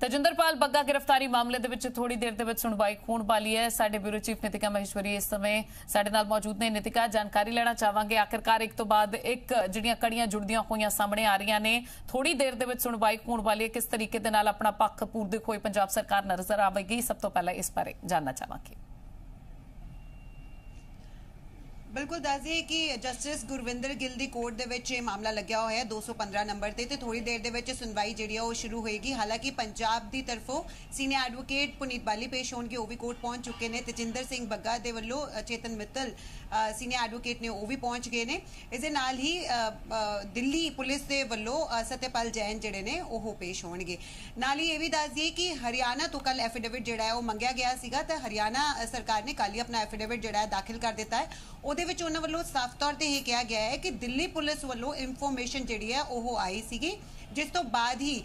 ਤਜਿੰਦਰਪਾਲ ਬੱਗਾ ਗ੍ਰਿਫਤਾਰੀ ਮਾਮਲੇ ਦੇ ਵਿੱਚ ਥੋੜੀ ਦੇਰ ਦੇ ਵਿੱਚ ਸੁਣਵਾਈ ਹੋਣ ਵਾਲੀ ਹੈ। ਸਾਡੇ ਬਿਊਰੋ ਚੀਫ ਨਿਤਿਕਾ ਮਹੇਸ਼ਵਰੀ ਇਸ ਸਮੇਂ ਸਾਡੇ ਨਾਲ ਮੌਜੂਦ ਨੇ। ਨਿਤਿਕਾ, ਜਾਣਕਾਰੀ ਲੈਣਾ ਚਾਹਾਂਗੇ। ਆਖਿਰਕਾਰ ਇੱਕ ਤੋਂ ਬਾਅਦ ਇੱਕ ਜਿਹੜੀਆਂ ਕੜੀਆਂ ਜੁੜਦੀਆਂ ਹੋਈਆਂ ਸਾਹਮਣੇ ਆ ਰਹੀਆਂ ਨੇ। ਥੋੜੀ ਦੇਰ ਦੇ ਵਿੱਚ ਸੁਣਵਾਈ ਹੋਣ ਵਾਲੀ ਹੈ। ਕਿਸ ਤਰੀਕੇ ਦੇ ਨਾਲ ਆਪਣਾ ਪੱਖ ਪੂਰਦੇ ਹੋਏ ਪੰਜਾਬ ਸਰਕਾਰ ਨਜ਼ਰ ਆਵੇਗੀ? ਸਭ ਤੋਂ ਪਹਿਲਾਂ ਇਸ ਬਾਰੇ ਜਾਨਣਾ ਚਾਹਾਂਗੇ। ਬਿਲਕੁਲ ਦੱਸ ਕਿ ਜਸਟਿਸ ਗੁਰਵਿੰਦਰ ਗਿੱਲ ਦੀ ਕੋਰਟ ਦੇ ਵਿੱਚ ਇਹ ਮਾਮਲਾ ਲੱਗਿਆ ਹੋਇਆ ਹੈ 215 ਨੰਬਰ ਤੇ ਤੇ ਥੋੜੀ ਦੇਰ ਦੇ ਵਿੱਚ ਸੁਣਵਾਈ ਜਿਹੜੀ ਆ ਉਹ ਸ਼ੁਰੂ ਹੋਏਗੀ। ਹਾਲਾਂਕਿ ਪੰਜਾਬ ਦੀ ਤਰਫੋਂ ਸੀਨੀਅਰ ਐਡਵੋਕੇਟ ਪੁਨੀਤ ਬਾਲੀ ਪੇਸ਼ ਹੋਣਗੇ, ਉਹ ਵੀ ਕੋਰਟ ਪਹੁੰਚ ਚੁੱਕੇ ਨੇ। ਤਜਿੰਦਰ ਸਿੰਘ ਬੱਗਾ ਦੇ ਵੱਲੋਂ ਚੇਤਨ ਮਿੱਤਲ ਸੀਨੀਅਰ ਐਡਵੋਕੇਟ ਨੇ ਉਹ ਵੀ ਪਹੁੰਚ ਗਏ ਨੇ। ਇਸ ਦੇ ਨਾਲ ਹੀ ਦਿੱਲੀ ਪੁਲਿਸ ਦੇ ਵੱਲੋਂ ਸਤਿਪਾਲ ਜੈਨ ਜਿਹੜੇ ਨੇ, ਉਹ ਪੇਸ਼ ਹੋਣਗੇ। ਨਾਲ ਹੀ ਇਹ ਵੀ ਦੱਸ ਦਈਏ ਕਿ ਹਰਿਆਣਾ ਤੋਂ ਕੱਲ ਐਫੀਡੇਵਿਟ ਜਿਹੜਾ ਹੈ ਉਹ ਮੰਗਿਆ ਗਿਆ ਸੀਗਾ, ਤਾਂ ਹਰਿਆਣਾ ਸਰਕਾਰ ਨੇ ਕੱਲ ਹੀ ਆਪਣਾ ਐਫੀਡੇਵਿਟ ਜਿਹੜਾ ਹੈ ਦਾਖਲ ਕਰ ਦਿੱਤਾ ਹੈ। ਉਹਦੇ ਵਿੱਚ ਉਹਨਾਂ ਵੱਲੋਂ ਸਾਫ਼ ਤੌਰ ਤੇ ਇਹ ਕਿਹਾ ਗਿਆ ਹੈ ਕਿ ਦਿੱਲੀ ਪੁਲਿਸ ਵੱਲੋਂ ਇਨਫੋਰਮੇਸ਼ਨ ਜਿਹੜੀ ਹੈ ਉਹ ਆਈ ਸੀਗੀ, ਜਿਸ ਤੋਂ ਬਾਅਦ ਹੀ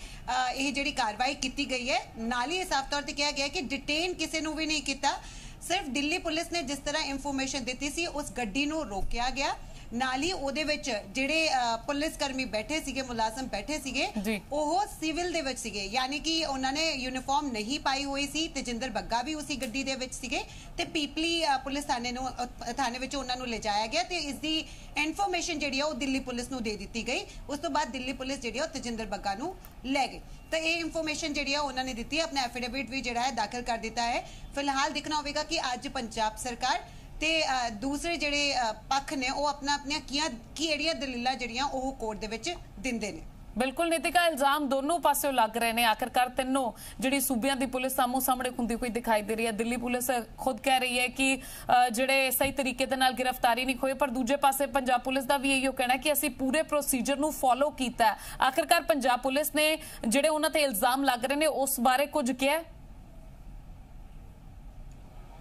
ਇਹ ਜਿਹੜੀ ਕਾਰਵਾਈ ਕੀਤੀ ਗਈ ਹੈ। ਨਾਲ ਹੀ ਇਹ ਸਾਫ਼ ਤੌਰ ਤੇ ਕਿਹਾ ਗਿਆ ਕਿ ਡਿਟੇਨ ਕਿਸੇ ਨੂੰ ਵੀ ਨਹੀਂ ਕੀਤਾ। ਸਿਰਫ ਦਿੱਲੀ ਪੁਲਿਸ ਨੇ ਜਿਸ ਤਰ੍ਹਾਂ ਇਨਫੋਰਮੇਸ਼ਨ ਦਿੱਤੀ ਸੀ, ਉਸ ਗੱਡੀ ਨੂੰ ਰੋਕਿਆ ਗਿਆ। ਨਾਲ ਹੀ ਉਹਦੇ ਵਿੱਚ ਜਿਹੜੇ ਪੁਲਿਸ ਕਰਮੀ ਬੈਠੇ ਸੀਗੇ ਮੁਲਾਜ਼ਮ ਬੈਠੇ ਸੀਗੇ। ਉਹ ਸਿਵਲ ਦੇ ਵਿੱਚ ਸੀਗੇ। ਯਾਨੀ ਕਿ ਉਹਨਾਂ ਨੇ ਯੂਨੀਫਾਰਮ ਨਹੀਂ ਪਾਈ ਹੋਈ ਸੀ ਤੇਜਿੰਦਰ ਬੱਗਾ ਵੀ ਉਸੇ ਗੱਡੀ ਦੇ ਵਿੱਚ ਸੀਗੇ ਤੇ ਪੀਪਲੀ ਪੁਲਿਸ ਥਾਣੇ ਨੂੰ ਥਾਣੇ ਵਿੱਚ ਉਹਨਾਂ ਨੂੰ ਲਿਜਾਇਆ ਗਿਆ ਤੇ ਇਸ ਦੀ ਇਨਫੋਰਮੇਸ਼ਨ ਜਿਹੜੀ ਆ ਉਹ ਦਿੱਲੀ ਪੁਲਿਸ ਨੂੰ ਦੇ ਦਿੱਤੀ ਗਈ। ਉਸ ਤੋਂ ਬਾਅਦ ਦਿੱਲੀ ਪੁਲਿਸ ਜਿਹੜੀ ਆ ਉਹ ਤੇਜਿੰਦਰ ਬੱਗਾ ਨੂੰ ਲੈ ਗਈ। ਤਾਂ ਇਹ ਇਨਫੋਰਮੇਸ਼ਨ ਜਿਹੜੀ ਆ ਉਹਨਾਂ ਨੇ ਦਿੱਤੀ ਆਪਣਾ ਐਫੀਡੇਵਿਟ ਵੀ ਜਿਹੜਾ ਹੈ ਦਾਖਲ ਕਰ ਦਿੱਤਾ ਹੈ। ਫਿਲਹਾਲ ਦੇਖਣਾ ਹੋਵੇਗਾ ਕਿ ਅੱਜ ਪੰਜਾਬ ਸਰਕਾਰ ਤੇ ਦੂਸਰੇ ਜਿਹੜੇ ਪੱਖ ਨੇ, ਉਹ ਆਪਣਾ, ਆਪਣੀਆਂ ਕੀਆਂ, ਕਿਹੜੀਆਂ ਦਲੀਲਾਂ ਜਿਹੜੀਆਂ ਉਹ ਕੋਰਟ ਦੇ ਵਿੱਚ ਦਿੰਦੇ ਨੇ। ਬਿਲਕੁਲ ਨਿਤਿਕਾ, ਇਲਜ਼ਾਮ ਦੋਨੋਂ ਪਾਸਿਓਂ ਲੱਗ ਰਹੇ ਨੇ। ਆਖਿਰਕਾਰ ਤਿੰਨੋਂ ਜਿਹੜੀ ਸੂਬਿਆਂ ਦੀ ਪੁਲਿਸ ਸਾਹਮਣੇ ਸਾਹਮਣੇ ਹੁੰਦੀ ਹੋਈ ਦਿਖਾਈ ਦੇ ਰਹੀ ਹੈ। ਦਿੱਲੀ ਪੁਲਿਸ ਖੁਦ ਕਹਿ ਰਹੀ ਹੈ ਕਿ ਜਿਹੜੇ ਸਹੀ ਤਰੀਕੇ ਦੇ ਨਾਲ ਗ੍ਰਿਫਤਾਰੀ ਨਹੀਂ ਹੋਈ, ਪਰ ਦੂਜੇ ਪਾਸੇ ਪੰਜਾਬ ਪੁਲਿਸ ਦਾ ਵੀ ਇਹੀ ਕਹਿਣਾ ਕਿ ਅਸੀਂ ਪੂਰੇ ਪ੍ਰੋਸੀਜਰ ਨੂੰ ਫੋਲੋ ਕੀਤਾ ਹੈ। ਆਖਿਰਕਾਰ ਪੰਜਾਬ ਪੁਲਿਸ ਨੇ ਜਿਹੜੇ ਉਹਨਾਂ ਤੇ ਇਲਜ਼ਾਮ ਲੱਗ ਰਹੇ ਨੇ, ਉਸ ਬਾਰੇ ਕੁਝ ਕਿਹਾ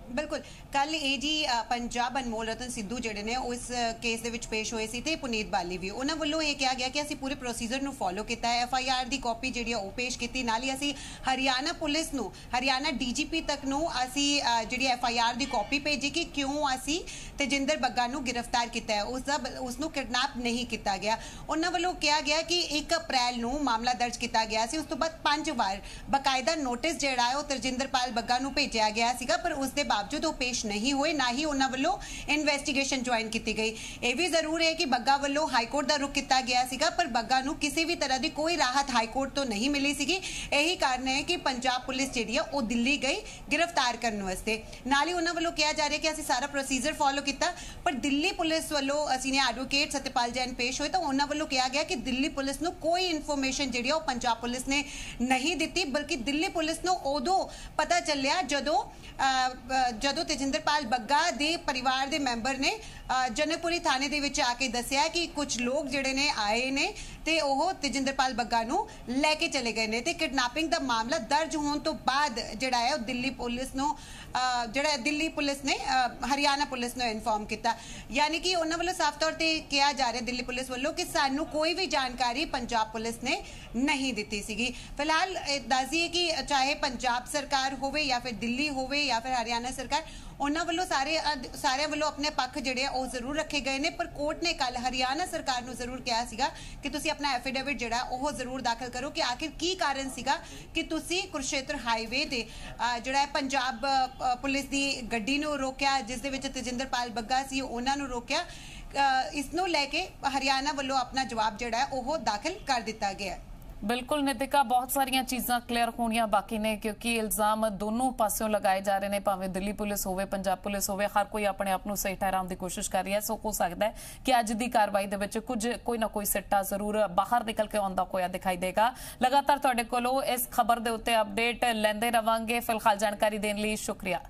ਬਿਲਕੁਲ। ਕੱਲ ਏਜੀ ਪੰਜਾਬ ਅਨਮੋਲ ਰਤਨ ਸਿੱਧੂ ਜਿਹੜੇ ਨੇ, ਉਹ ਇਸ ਕੇਸ ਦੇ ਵਿੱਚ ਪੇਸ਼ ਹੋਏ ਸੀ ਤੇ ਪੁਨੀਤ ਬਾਲੀ ਵੀ। ਉਹਨਾਂ ਵੱਲੋਂ ਇਹ ਕਿਹਾ ਗਿਆ ਕਿ ਅਸੀਂ ਪੂਰੇ ਪ੍ਰੋਸੀਜਰ ਨੂੰ ਫੋਲੋ ਕੀਤਾ ਹੈ। ਐਫ ਆਈ ਆਰ ਦੀ ਕਾਪੀ ਜਿਹੜੀ ਆ, ਉਹ ਪੇਸ਼ ਕੀਤੀ। ਨਾਲ ਹੀ ਅਸੀਂ ਹਰਿਆਣਾ ਪੁਲਿਸ ਨੂੰ, ਹਰਿਆਣਾ ਡੀਜੀਪੀ ਤੱਕ ਨੂੰ ਅਸੀਂ ਜਿਹੜੀ ਐਫ ਆਈ ਆਰ ਦੀ ਕਾਪੀ ਭੇਜੀ ਕਿ ਕਿਉਂ ਅਸੀਂ ਤੇਜਿੰਦਰ ਬੱਗਾ ਨੂੰ ਗ੍ਰਿਫਤਾਰ ਕੀਤਾ ਹੈ। ਉਸ ਦਾ ਉਸ ਨੂੰ ਕਿਡਨੈਪ ਨਹੀਂ ਕੀਤਾ ਗਿਆ। ਉਹਨਾਂ ਵੱਲੋਂ ਕਿਹਾ ਗਿਆ ਕਿ 1 ਅਪ੍ਰੈਲ ਨੂੰ ਮਾਮਲਾ ਦਰਜ ਕੀਤਾ ਗਿਆ ਸੀ। ਉਸ ਤੋਂ ਬਾਅਦ ਪੰਜ ਵਾਰ ਬਕਾਇਦਾ ਨੋਟਿਸ ਜਿਹੜਾ ਹੈ, ਉਹ ਤਰਜਿੰਦਰਪਾਲ ਬੱਗਾ ਨੂੰ ਭੇਜਿਆ ਗਿਆ ਸੀਗਾ, ਪਰ ਉਸ ਦੇ ਬਾਵਜੂਦ ਉਹ ਪੇਸ਼ ਨਹੀਂ ਹੋਏ ਨਾ ਹੀ ਉਹਨਾਂ ਵੱਲੋਂ ਇਨਵੈਸਟੀਗੇਸ਼ਨ ਜੁਆਇਨ ਕੀਤੀ ਗਈ ਇਹ ਵੀ ਜ਼ਰੂਰ ਹੈ ਕਿ ਬੱਗਾ ਵੱਲੋਂ ਹਾਈ ਕੋਰਟ ਦਾ ਰੁਖ ਕੀਤਾ ਗਿਆ ਸੀਗਾ ਪਰ ਬੱਗਾ ਨੂੰ ਕਿਸੇ ਵੀ ਤਰ੍ਹਾਂ ਦੀ ਕੋਈ ਰਾਹਤ ਹਾਈ ਕੋਰਟ ਤੋਂ ਨਹੀਂ ਮਿਲੀ ਸੀਗੀ ਇਹੀ ਕਾਰਨ ਹੈ ਕਿ ਪੰਜਾਬ ਪੁਲਿਸ ਜਿਹੜੀ ਆ ਉਹ ਦਿੱਲੀ ਗਈ ਗ੍ਰਿਫਤਾਰ ਕਰਨ ਵਾਸਤੇ ਨਾਲ ਹੀ ਉਹਨਾਂ ਵੱਲੋਂ ਕਿਹਾ ਜਾ ਰਿਹਾ ਕਿ ਅਸੀਂ ਸਾਰਾ ਪ੍ਰੋਸੀਜਰ ਫੋਲੋ ਕੀਤਾ ਪਰ ਦਿੱਲੀ ਪੁਲਿਸ ਵੱਲੋਂ ਅਸੀਂ ਨੇ ਐਡਵੋਕੇਟ ਸਤਿਪਾਲ ਜੈਨ ਪੇਸ਼ ਹੋਏ ਤਾਂ ਉਹਨਾਂ ਵੱਲੋਂ ਕਿਹਾ ਗਿਆ ਕਿ ਦਿੱਲੀ ਪੁਲਿਸ ਨੂੰ ਕੋਈ ਇਨਫੋਰਮੇਸ਼ਨ ਜਿਹੜੀ ਆ ਉਹ ਪੰਜਾਬ ਪੁਲਿਸ ਨੇ ਨਹੀਂ ਦਿੱਤੀ ਬਲਕਿ ਦਿੱਲੀ ਪੁਲਿਸ ਨੂੰ ਉਦੋਂ ਪਤਾ ਚੱਲਿਆ ਜਦੋਂ ਜਦੋਂ ਤੇਜਿੰਦਰਪਾਲ ਬੱਗਾ ਦੇ ਪਰਿਵਾਰ ਦੇ ਮੈਂਬਰ ਨੇ ਜਨਕਪੁਰੀ ਥਾਣੇ ਦੇ ਵਿੱਚ ਆ ਕੇ ਦੱਸਿਆ ਕਿ ਕੁਝ ਲੋਕ ਜਿਹੜੇ ਨੇ ਆਏ ਨੇ ਤੇ ਉਹ ਤੇਜਿੰਦਰਪਾਲ ਬੱਗਾ ਨੂੰ ਲੈ ਕੇ ਚਲੇ ਗਏ ਨੇ ਤੇ ਕਿਡਨੈਪਿੰਗ ਦਾ ਮਾਮਲਾ ਦਰਜ ਹੋਣ ਤੋਂ ਬਾਅਦ ਜਿਹੜਾ ਹੈ ਉਹ ਦਿੱਲੀ ਪੁਲਿਸ ਨੂੰ ਜਿਹੜਾ ਦਿੱਲੀ ਪੁਲਿਸ ਨੇ ਹਰਿਆਣਾ ਪੁਲਿਸ ਨੂੰ ਇਨਫੋਰਮ ਕੀਤਾ। ਯਾਨੀ ਕਿ ਉਹਨਾਂ ਵੱਲੋਂ ਸਾਫ਼ ਤੌਰ ਤੇ ਕਿਹਾ ਜਾ ਰਿਹਾ ਦਿੱਲੀ ਪੁਲਿਸ ਵੱਲੋਂ ਕਿ ਸਾਨੂੰ ਕੋਈ ਵੀ ਜਾਣਕਾਰੀ ਪੰਜਾਬ ਪੁਲਿਸ ਨੇ ਨਹੀਂ ਦਿੱਤੀ ਸੀਗੀ। ਫਿਲਹਾਲ ਇਹ ਦੱਸ ਦਈਏ ਕਿ ਚਾਹੇ ਪੰਜਾਬ ਸਰਕਾਰ ਹੋਵੇ ਜਾਂ ਫਿਰ ਦਿੱਲੀ ਹੋਵੇ ਜਾਂ ਫਿਰ ਹਰਿਆਣਾ ਸਰਕਾਰ, ਉਹਨਾਂ ਵੱਲੋਂ ਸਾਰੇ ਸਾਰਿਆਂ ਵੱਲੋਂ ਆਪਣੇ ਪੱਖ ਜਿਹੜੇ ਉਹ ਜ਼ਰੂਰ ਰੱਖੇ ਗਏ ਨੇ, ਪਰ ਕੋਰਟ ਨੇ ਕੱਲ ਹਰਿਆਣਾ ਸਰਕਾਰ ਨੂੰ ਜ਼ਰੂਰ ਕਿਹਾ ਸੀਗਾ ਕਿ ਤੁਸੀਂ ਆਪਣਾ ਐਫੀਡੇਵਿਟ ਜਿਹੜਾ, ਉਹ ਜ਼ਰੂਰ ਦਾਖਲ ਕਰੋ ਕਿ ਆਖਿਰ ਕੀ ਕਾਰਨ ਸੀਗਾ ਕਿ ਤੁਸੀਂ ਕੁਰਸ਼ੇਤਰ ਹਾਈਵੇ ਤੇ ਜਿਹੜਾ ਪੰਜਾਬ ਪੁਲਿਸ ਦੀ ਗੱਡੀ ਨੂੰ ਰੋਕਿਆ, ਜਿਸ ਦੇ ਵਿੱਚ ਤੇਜਿੰਦਰਪਾਲ ਬੱਗਾ ਸੀ, ਉਹਨਾਂ ਨੂੰ ਰੋਕਿਆ। ਇਸ ਨੂੰ ਲੈ ਕੇ ਹਰਿਆਣਾ ਵੱਲੋਂ ਆਪਣਾ ਜਵਾਬ ਜਿਹੜਾ ਉਹ ਦਾਖਲ ਕਰ ਦਿੱਤਾ ਗਿਆ ਬਿਲਕੁਲ ਨਿਤਿਕਾ, ਬਹੁਤ ਸਾਰੀਆਂ ਚੀਜ਼ਾਂ ਕਲੀਅਰ ਹੋਣੀਆਂ ਬਾਕੀ ਨੇ, ਕਿਉਂਕਿ ਇਲਜ਼ਾਮ ਦੋਨੋਂ ਪਾਸਿਓਂ ਲਗਾਏ ਜਾ ਰਹੇ ਨੇ, ਭਾਵੇਂ ਦਿੱਲੀ ਪੁਲਿਸ ਹੋਵੇ, ਪੰਜਾਬ ਪੁਲਿਸ ਹੋਵੇ, ਹਰ ਕੋਈ ਆਪਣੇ ਆਪ ਨੂੰ ਸਹੀ ਠਹਿਰਾਉਣ ਦੀ ਕੋਸ਼ਿਸ਼ ਕਰ ਰਿਹਾ ਸੋ ਹੋ ਸਕਦਾ ਹੈ ਕਿ ਅੱਜ ਦੀ ਕਾਰਵਾਈ ਦੇ ਵਿੱਚ ਕੁਝ, ਕੋਈ ਨਾ ਕੋਈ ਸਿੱਟਾ ਜ਼ਰੂਰ ਬਾਹਰ ਨਿਕਲ ਕੇ ਆਉਂਦਾ ਹੋਇਆ ਦਿਖਾਈ ਦੇਗਾ। ਲਗਾਤਾਰ ਤੁਹਾਡੇ ਕੋਲੋਂ ਇਸ ਖਬਰ ਦੇ ਉੱਤੇ ਅਪਡੇਟ ਲੈਂਦੇ ਰਵਾਂਗੇ। ਫਿਲਹਾਲ ਜਾਣਕਾਰੀ ਦੇਣ ਲਈ ਸ਼ੁਕਰੀਆ।